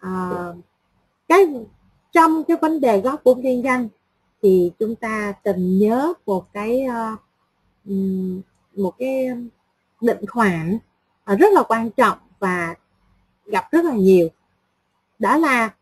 à, cái trong cái vấn đề góp vốn liên doanh thì chúng ta cần nhớ một cái uh, một cái định khoản ờ, rất là quan trọng và gặp rất là nhiều. Đó là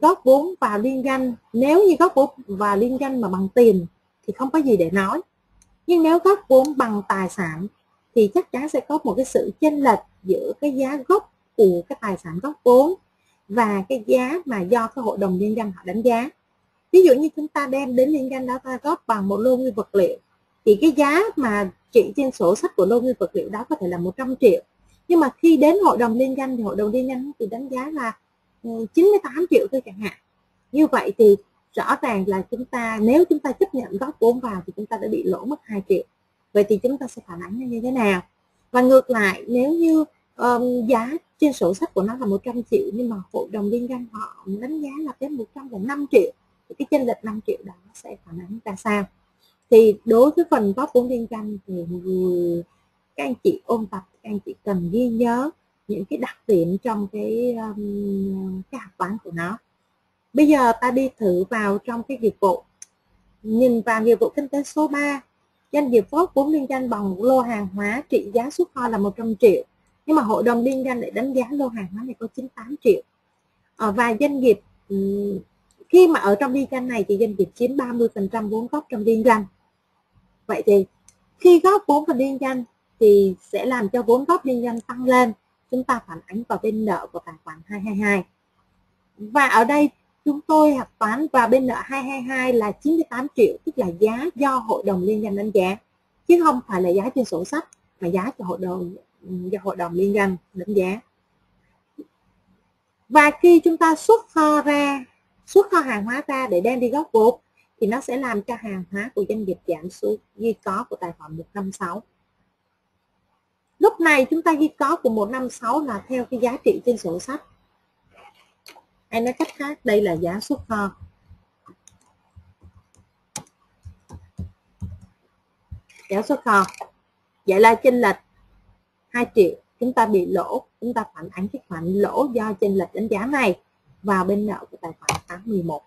góp vốn vào liên danh. Nếu như góp vốn vào liên danh mà bằng tiền thì không có gì để nói. Nhưng nếu góp vốn bằng tài sản thì chắc chắn sẽ có một cái sự chênh lệch giữa cái giá gốc của cái tài sản góp vốn và cái giá mà do cái hội đồng liên danh họ đánh giá. Ví dụ như chúng ta đem đến liên danh đó ta góp bằng một lô nguyên vật liệu, thì cái giá mà trị trên sổ sách của lô nguyên vật liệu đó có thể là 100 triệu. Nhưng mà khi đến hội đồng liên danh thì hội đồng liên danh thì đánh giá là ừ, 98 triệu thôi chẳng hạn. Như vậy thì rõ ràng là chúng ta, nếu chúng ta chấp nhận góp vốn vào thì chúng ta đã bị lỗ mất 2 triệu. Vậy thì chúng ta sẽ phản ánh như thế nào? Và ngược lại, nếu như um, giá trên sổ sách của nó là 100 triệu nhưng mà hội đồng liên doanh họ đánh giá là tới 105 triệu. Thì cái chênh lệch 5 triệu đó sẽ phản ánh ra sao? Thì đối với phần góp vốn liên doanh thì các anh chị ôn tập các anh chị cần ghi nhớ những cái đặc điểm trong cái um, cái học toán của nó. Bây giờ ta đi thử vào trong cái nghiệp vụ. Nhìn vào nghiệp vụ kinh tế số 3 doanh nghiệp góp vốn liên doanh bằng lô hàng hóa trị giá xuất kho là 100 triệu nhưng mà hội đồng liên doanh lại đánh giá lô hàng hóa này có 98 triệu. À, và doanh nghiệp khi mà ở trong liên doanh này thì doanh nghiệp chiếm 30% vốn góp trong liên doanh. Vậy thì khi góp vốn vào liên doanh thì sẽ làm cho vốn góp liên doanh tăng lên. Chúng ta phản ánh vào bên nợ của tài khoản 222 và ở đây chúng tôi hạch toán và bên nợ 222 là 98 triệu tức là giá do hội đồng liên doanh đánh giá. Chứ không phải là giá trên sổ sách mà giá cho hội đồng Ừ, do hội đồng liên ngành đánh giá. Và khi chúng ta xuất kho ra, xuất kho hàng hóa ra để đem đi góp vốn, thì nó sẽ làm cho hàng hóa của doanh nghiệp giảm xuống ghi có của tài khoản 156 lúc này chúng ta ghi có của 156 là theo cái giá trị trên sổ sách. Hay nói cách khác, đây là giá xuất kho. Giá xuất kho. Vậy là chênh lệch. 2 triệu, chúng ta bị lỗ, chúng ta phản ánh cái khoản lỗ do chênh lệch đánh giá này vào bên nợ của tài khoản 811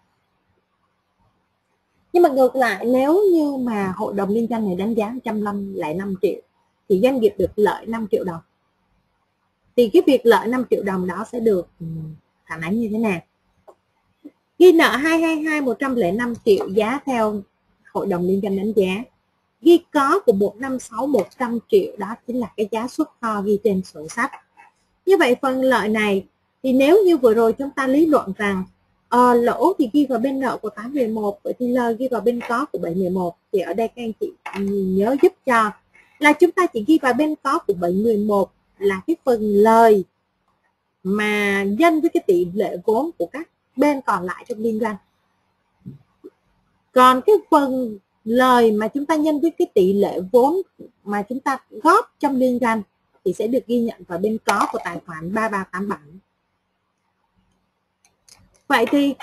nhưng mà ngược lại, nếu như mà hội đồng liên doanh này đánh giá 105 triệu, thì doanh nghiệp được lợi 5 triệu đồng. Thì cái việc lợi 5 triệu đồng đó sẽ được ừ, phản ánh như thế nào? Ghi nợ 222 105 triệu giá theo hội đồng liên doanh đánh giá ghi có của 156 100 triệu đó chính là cái giá xuất kho ghi trên sổ sách. Như vậy phần lợi này thì nếu như vừa rồi chúng ta lý luận rằng uh, lỗ thì ghi vào bên nợ của 811 vậy thì lời ghi vào bên có của 711 thì ở đây các anh chị ừ, nhớ giúp cho là chúng ta chỉ ghi vào bên có của 711 là cái phần lời mà nhân với cái tỷ lệ vốn của các bên còn lại trong liên doanh. Còn cái phần lời mà chúng ta nhân với cái tỷ lệ vốn mà chúng ta góp trong liên doanh thì sẽ được ghi nhận vào bên có của tài khoản 3387 vậy thì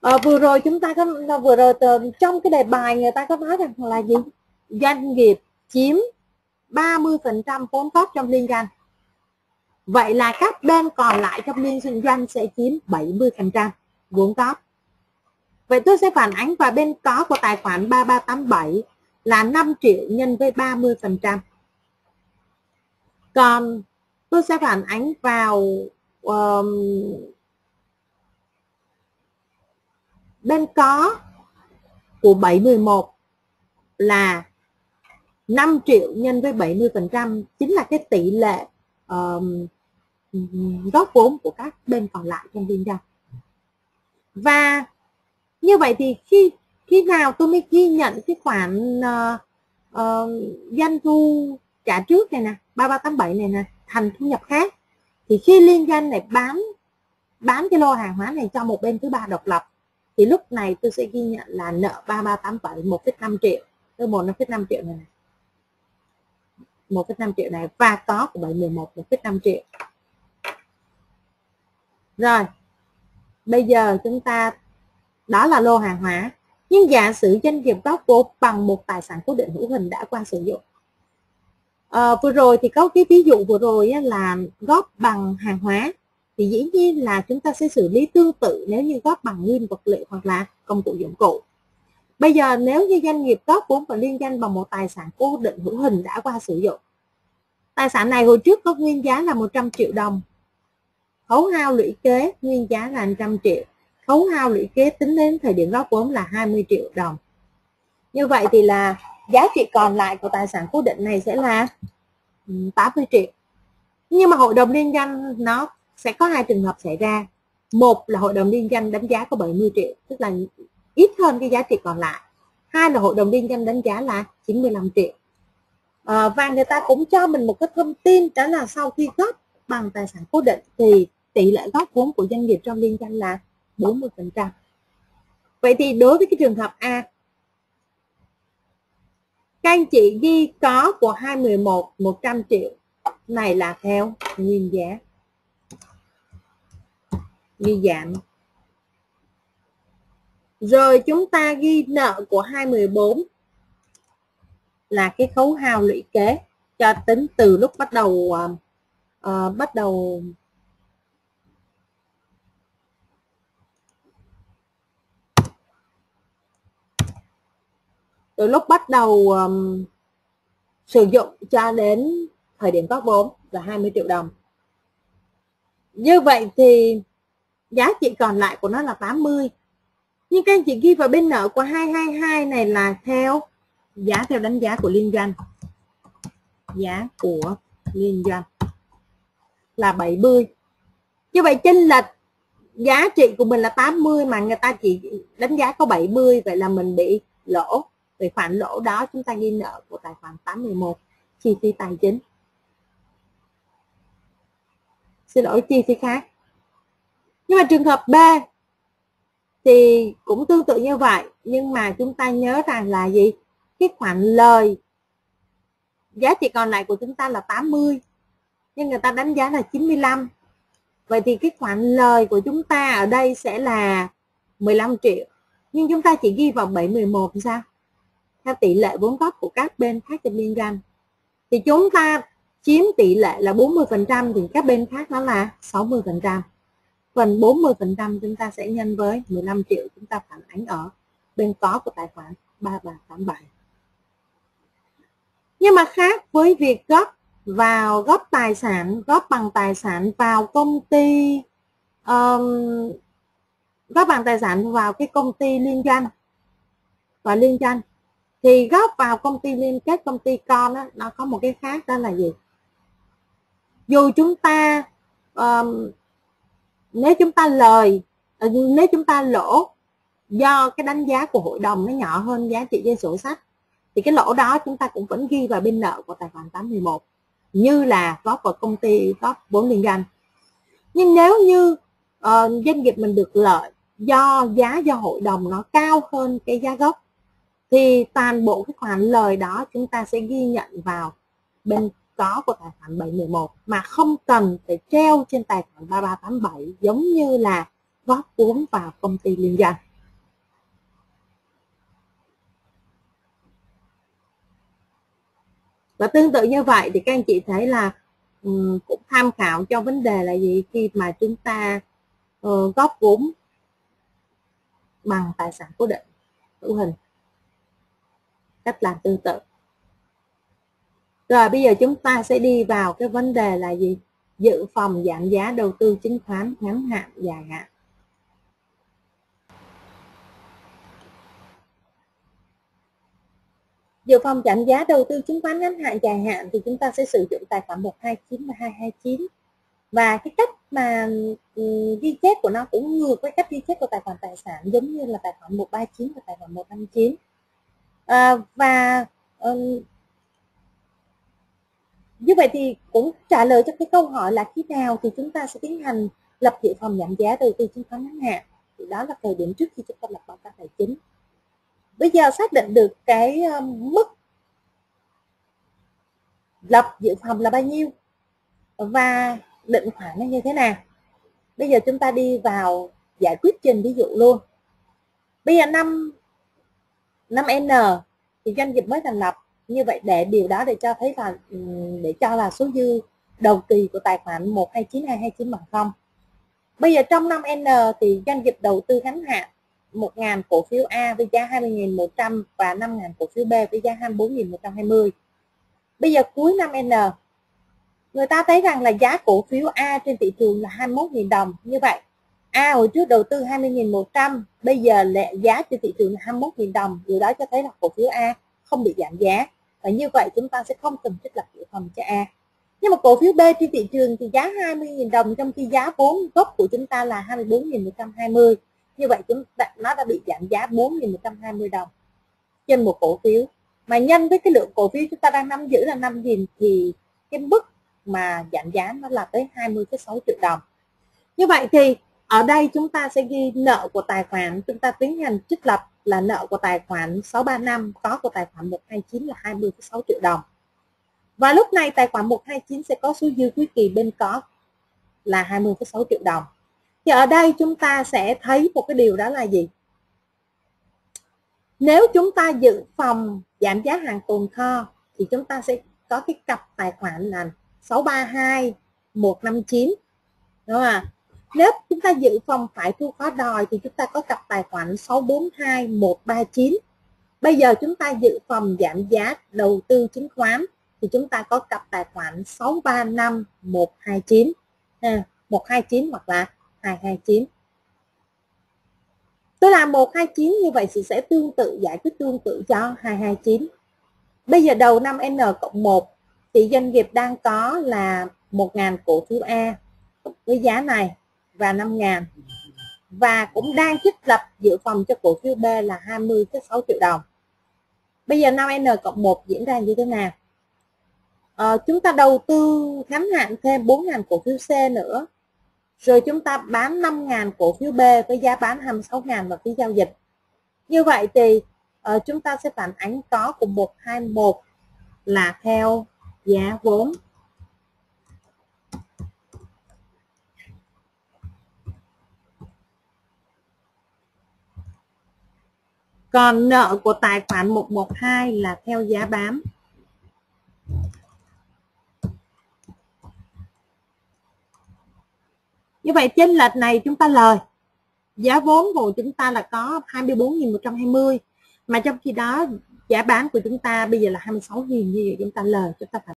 à, vừa rồi chúng ta có vừa rồi trong cái đề bài người ta có nói rằng là gì? Doanh nghiệp chiếm 30% vốn góp trong liên doanh. Vậy là các bên còn lại trong liên doanh sẽ chiếm 70% vốn góp vậy tôi sẽ phản ánh vào bên có của tài khoản 3387 là 5 triệu nhân với 30% còn tôi sẽ phản ánh vào um, bên có của 711 là 5 triệu nhân với 70% chính là cái tỷ lệ um, góp vốn của các bên còn lại trong liên doanh. Và như vậy thì khi khi nào tôi mới ghi nhận cái khoản uh, uh, doanh thu trả trước này nè 3387 này nè thành thu nhập khác thì khi liên doanh này bán bán cái lô hàng hóa này cho một bên thứ ba độc lập thì lúc này tôi sẽ ghi nhận là nợ 3387 1,5 triệu tôi một 1,5 triệu này 1,5 triệu này và có của 711 1,5 triệu. Rồi bây giờ chúng ta đó là lô hàng hóa nhưng giả sử doanh nghiệp góp vốn bằng một tài sản cố định hữu hình đã qua sử dụng à, vừa rồi thì có cái ví dụ vừa rồi là góp bằng hàng hóa thì dĩ nhiên là chúng ta sẽ xử lý tương tự nếu như góp bằng nguyên vật liệu hoặc là công cụ dụng cụ. Bây giờ nếu như doanh nghiệp góp vốn và liên danh bằng một tài sản cố định hữu hình đã qua sử dụng. Tài sản này hồi trước có nguyên giá là 100 triệu đồng. Khấu hao lũy kế nguyên giá là 100 triệu. Khấu hao lũy kế tính đến thời điểm góp vốn là 20 triệu đồng. Như vậy thì là giá trị còn lại của tài sản cố định này sẽ là ừ, 80 triệu. Nhưng mà hội đồng liên danh nó sẽ có hai trường hợp xảy ra. Một là hội đồng liên danh đánh giá có 70 triệu, tức là ít hơn cái giá trị còn lại. Hai là hội đồng liên danh đánh giá là 95 triệu. À, và người ta cũng cho mình một cái thông tin đó là sau khi góp bằng tài sản cố định thì tỷ lệ góp vốn của doanh nghiệp trong liên danh là 40%. Vậy thì đối với cái trường hợp A các anh chị ghi có của 211 100 triệu này là theo nguyên giá ghi giảm rồi chúng ta ghi nợ của 214 là cái khấu hao lũy kế cho tính từ lúc bắt đầu uh, uh, bắt đầu từ lúc bắt đầu um, sử dụng cho đến thời điểm góp vốn là 20 triệu đồng. Như vậy thì giá trị còn lại của nó là 80 nhưng các anh chị ghi vào bên nợ của 222 này là theo giá theo đánh giá của liên doanh. Giá của liên doanh là 70 như vậy chênh lệch giá trị của mình là 80 mà người ta chỉ đánh giá có 70 vậy là mình bị lỗ về khoản lỗ đó chúng ta ghi nợ của tài khoản 811 chi phí tài chính. Xin lỗi, chi phí khác. Nhưng mà trường hợp B thì cũng tương tự như vậy, nhưng mà chúng ta nhớ rằng là gì? Cái khoản lời giá trị còn lại của chúng ta là 80 nhưng người ta đánh giá là 95 vậy thì cái khoản lời của chúng ta ở đây sẽ là 15 triệu, nhưng chúng ta chỉ ghi vào 711 sao? Theo tỷ lệ vốn góp của các bên khác trong liên doanh. Thì chúng ta chiếm tỷ lệ là 40% thì các bên khác nó là 60% phần 40% chúng ta sẽ nhân với 15 triệu chúng ta phản ánh ở bên có của tài khoản 3387 nhưng mà khác với việc góp vào góp tài sản góp bằng tài sản vào công ty um, góp bằng tài sản vào cái công ty liên doanh và liên doanh thì góp vào công ty liên kết công ty con đó, nó có một cái khác đó là gì? Dù chúng ta um, nếu chúng ta lời ờ, nếu chúng ta lỗ do cái đánh giá của hội đồng nó nhỏ hơn giá trị trên sổ sách thì cái lỗ đó chúng ta cũng vẫn ghi vào bên nợ của tài khoản 811 như là góp vào công ty góp vốn liên doanh nhưng nếu như uh, doanh nghiệp mình được lợi do giá do hội đồng nó cao hơn cái giá gốc thì toàn bộ cái khoản lời đó chúng ta sẽ ghi nhận vào bên có của tài khoản 711 mà không cần phải treo trên tài khoản 3387 giống như là góp vốn vào công ty liên doanh. Và tương tự như vậy thì các anh chị thấy là um, cũng tham khảo cho vấn đề là gì khi mà chúng ta uh, góp vốn bằng tài sản cố định hữu hình cách làm tương tự. Rồi bây giờ chúng ta sẽ đi vào cái vấn đề là gì? Dự phòng giảm giá đầu tư chứng khoán ngắn hạn, dài hạn. Dự phòng giảm giá đầu tư chứng khoán ngắn hạn, dài hạn thì chúng ta sẽ sử dụng tài khoản 129 và 229 và cái cách mà ừ, ghi chép của nó cũng ngược với cách ghi chép của tài khoản tài sản, giống như là tài khoản 139 và tài khoản 159 à, và um, như vậy thì cũng trả lời cho cái câu hỏi là khi nào thì chúng ta sẽ tiến hành lập dự phòng giảm giá đầu tư chứng khoán ngắn hạn? Thì đó là thời điểm trước khi chúng ta lập báo cáo tài chính. Bây giờ xác định được cái um, mức lập dự phòng là bao nhiêu và định khoản nó như thế nào? Bây giờ chúng ta đi vào giải quyết trình ví dụ luôn. Bây giờ năm 5N thì doanh nghiệp mới thành lập. Như vậy để điều đó để cho thấy là ừ, để cho là số dư đầu kỳ của tài khoản 129229 bằng không. Bây giờ trong năm N thì doanh nghiệp đầu tư ngắn hạn 1.000 cổ phiếu A với giá 20.100 và 5.000 cổ phiếu B với giá 24.120 bây giờ cuối năm N, người ta thấy rằng là giá cổ phiếu A trên thị trường là 21.000 đồng. Như vậy A hồi trước đầu tư 20.100 bây giờ lệ giá trên thị trường là 21.000 đồng điều đó cho thấy là cổ phiếu A không bị giảm giá. Và như vậy chúng ta sẽ không cần trích lập dự phòng cho A. Nhưng mà cổ phiếu B trên thị trường thì giá 20.000 đồng trong khi giá vốn gốc của chúng ta là 24.120 như vậy chúng ta, nó đã bị giảm giá 4.120 đồng trên một cổ phiếu. Mà nhân với cái lượng cổ phiếu chúng ta đang nắm giữ là 5.000 thì cái mức mà giảm giá nó là tới 20,6 triệu đồng. Như vậy thì ở đây chúng ta sẽ ghi nợ của tài khoản chúng ta tiến hành trích lập là nợ của tài khoản 635 có của tài khoản 129 là 20,6 triệu đồng. Và lúc này tài khoản 129 sẽ có số dư cuối kỳ bên có là 20,6 triệu đồng. Thì ở đây chúng ta sẽ thấy một cái điều đó là gì? Nếu chúng ta dự phòng giảm giá hàng tồn kho thì chúng ta sẽ có cái cặp tài khoản là 632 159 đúng không ạ? Nếu chúng ta dự phòng phải thu khó đòi thì chúng ta có cặp tài khoản 642139. bây giờ chúng ta dự phòng giảm giá đầu tư chứng khoán thì chúng ta có cặp tài khoản 635129. À, 129 hoặc là 229 tôi làm 129 như vậy thì sẽ tương tự giải quyết tương tự cho 229 bây giờ đầu năm N cộng 1 thì doanh nghiệp đang có là 1.000 cổ phiếu A với giá này và 5 ngàn. Và cũng đang trích lập dự phòng cho cổ phiếu B là 20,6 triệu đồng. Bây giờ 5N cộng 1 diễn ra như thế nào? À, chúng ta đầu tư ngắn hạn thêm 4.000 cổ phiếu C nữa. Rồi chúng ta bán 5.000 cổ phiếu B với giá bán 26.000 vào phí giao dịch. Như vậy thì à, chúng ta sẽ phản ánh có cùng 121 là theo giá vốn. Còn nợ của tài khoản 112 là theo giá bán. Như vậy trên lệch này chúng ta lời. Giá vốn của chúng ta là có 24.120 mà trong khi đó giá bán của chúng ta bây giờ là 26.000 như vậy chúng ta lời, chúng ta phải